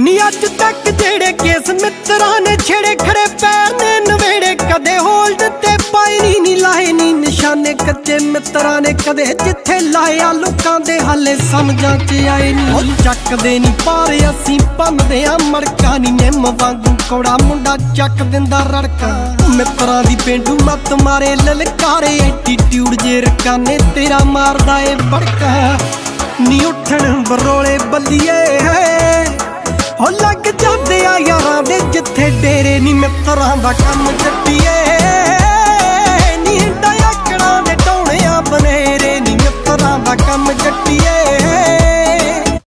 ਨੀ ਅੱਜ ਤੱਕ ਜਿਹੜੇ ਕੇਸ ਮਿੱਤਰਾਂ ਨੇ ਛੇੜੇ ਖੜੇ ਪੈਰ ਨੇ, ਨਵੇੜੇ ਕਦੇ ਹੋਲਡ ਤੇ ਪਾਈ ਨੀ ਨੀ ਲਾਏ ਨੀ ਨਿਸ਼ਾਨੇ, ਕੱਚੇ ਮਿੱਤਰਾਂ ਨੇ ਕਦੇ ਜਿੱਥੇ ਲਾਇਆ, ਲੋਕਾਂ ਦੇ ਹਾਲੇ ਸਮਝਾਂ ਚ ਆਏ ਨੀ। ਉਹ ਚੱਕਦੇ ਨੀ ਪਾਰ, ਅਸੀਂ ਪੰਨਦੇ ਆ, ਮੜਕਾ ਨੀ ਨਿੰਮ ਵਾਂਗੂ, ਕੌੜਾ ਮੁੰਡਾ ਚੱਕ ਦਿੰਦਾ ਰੜਕਾ। ਮਿੱਤਰਾਂ ਦੀ ਪੇਂਡੂ ਮੱਤ ਮਾਰੇ, ਲਲਕਾਰੇ ਐਟੀਟਿਊਡ ਜੇ ਰਕਾਨੇ, ਤੇਰਾ ਮਾਰਦਾ ਏ ਬੜਕਾ। ਨੀ ਉੱਠਣ, ਬਰੋਲੇ ਬੱਲੀਏ ਹੋ ਲੱਗ ਜਾਂਦੇ ਆ ਯਾਰਾਂ ਦੇ, ਜਿੱਥੇ ਡੇਰੇ ਨਹੀਂ ਮਿੱਤਰਾਂ ਦਾ ਕੰਮ ਜੱਟੀਏ। ਨੀ ਹਿੰਡਾ ਆਕੜਾਂ ਦੇ ਟੋਣਿਆਂ ਦਾ ਕੰਮ ਜੱਟੀਏ।